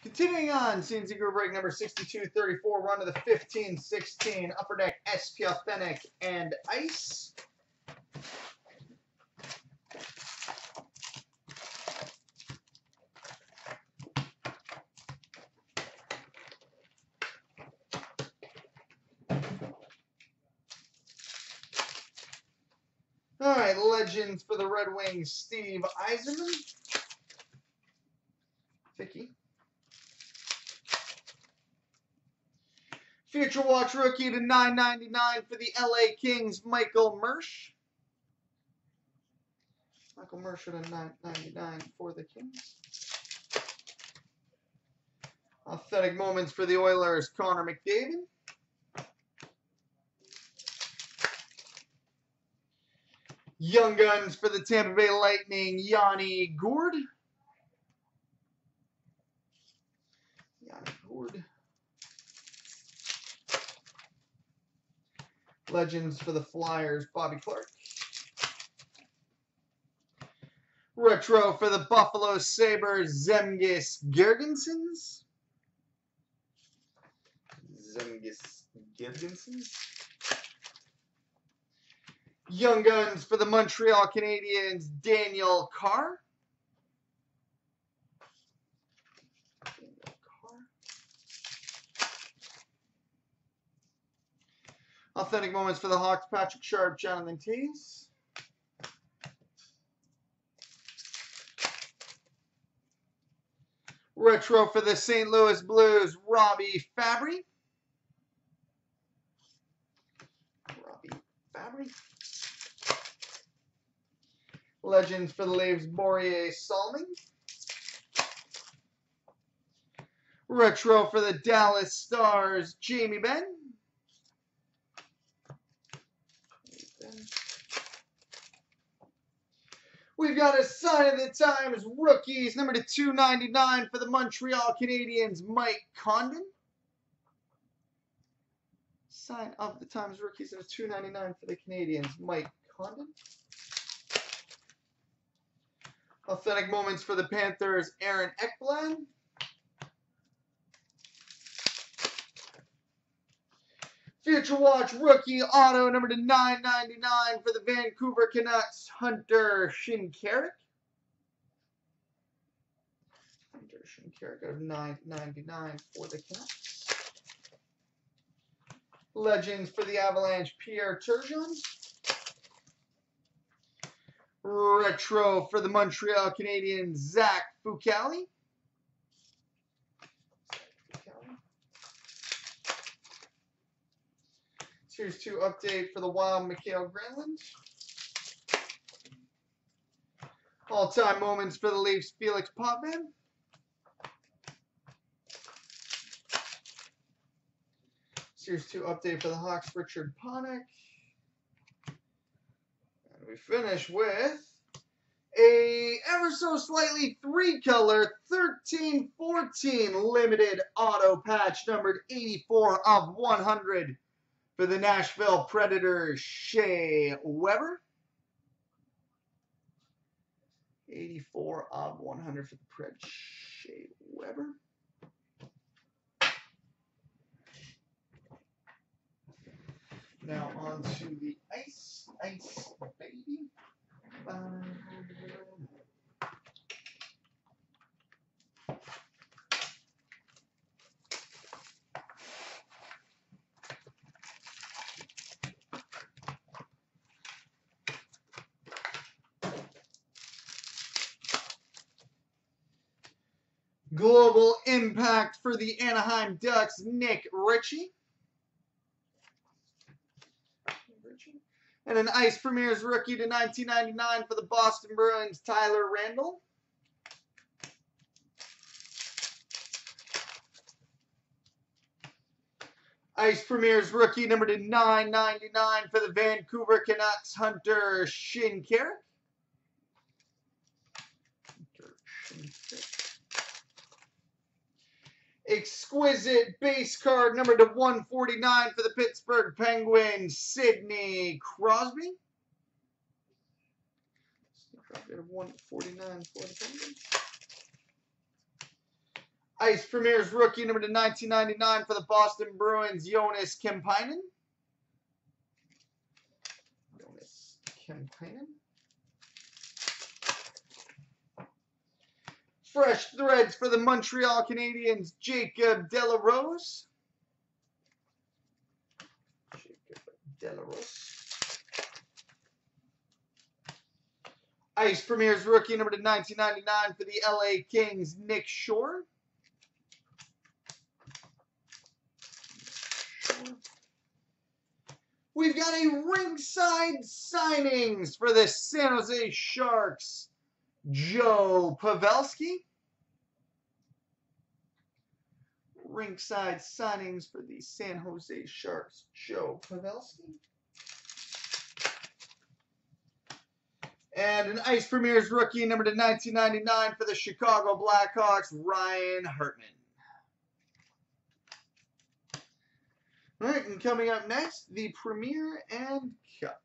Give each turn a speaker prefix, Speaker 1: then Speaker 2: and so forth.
Speaker 1: Continuing on, CNC Group break number 6234, run of the 1516, Upper Deck SP Authentic and Ice. All right, legends for the Red Wings, Steve Yzerman. Vicky. Future Watch rookie to 9.99 for the LA Kings, Michael Mersch. Michael Mersch a 9.99 for the Kings. Authentic moments for the Oilers, Connor McDavid. Young Guns for the Tampa Bay Lightning, Yanni Gourde. Yanni Gourde. Legends for the Flyers, Bobby Clarke. Retro for the Buffalo Sabres, Zemgus Girgensons. Zemgus Girgensons. Young Guns for the Montreal Canadiens, Daniel Carr. Daniel Carr. Authentic moments for the Hawks, Patrick Sharp, Jonathan Toews. Retro for the St. Louis Blues, Robby Fabbri. Robby Fabbri. Legends for the Leafs, Borje Salming. Retro for the Dallas Stars, Jamie Benn. We've got a sign of the times rookies, number to 299 for the Montreal Canadiens, Mike Condon. Sign of the times rookies, number 299 for the Canadiens, Mike Condon. Authentic moments for the Panthers, Aaron Ekblad. Future Watch rookie auto number to 999 for the Vancouver Canucks, Hunter Shinkaruk. Hunter Shinkaruk out of 999 for the Canucks. Legends for the Avalanche, Pierre Turgeon. Retro for the Montreal Canadiens, Zach Fucale. Here's two update for the Wild, Mikael Granlund. All-time moments for the Leafs, Felix Potvin. Series 2 update for the Hawks, Richard Panik. And we finish with a ever so slightly three color 1314 limited auto patch numbered 84 of 100 for the Nashville Predators, Shea Weber. 84 of 100 for the Pred, Shea Weber. Now on to the ice, ice baby. Global impact for the Anaheim Ducks, Nick Ritchie. And an Ice Premieres rookie to 1999 for the Boston Bruins, Tyler Randell. Ice Premieres rookie number to 999 for the Vancouver Canucks, Hunter Shinkaruk. Hunter. Exquisite base card number to 149 for the Pittsburgh Penguins, Sidney Crosby. Crosby 149 for the Penguins. Ice Premieres rookie number to 1999 for the Boston Bruins, Jonas Kemppainen. Jonas Kemppainen. Fresh threads for the Montreal Canadiens, Jacob de la Rose. Jacob de la Rose. Ice Premieres rookie number to 1999 for the LA Kings, Nick Shore. We've got a rinkside signings for the San Jose Sharks, Joe Pavelski. Rinkside signings for the San Jose Sharks, Joe Pavelski. And an Ice Premieres rookie number to 1999 for the Chicago Blackhawks, Ryan Hartman. All right, and coming up next, the Premier and Cup.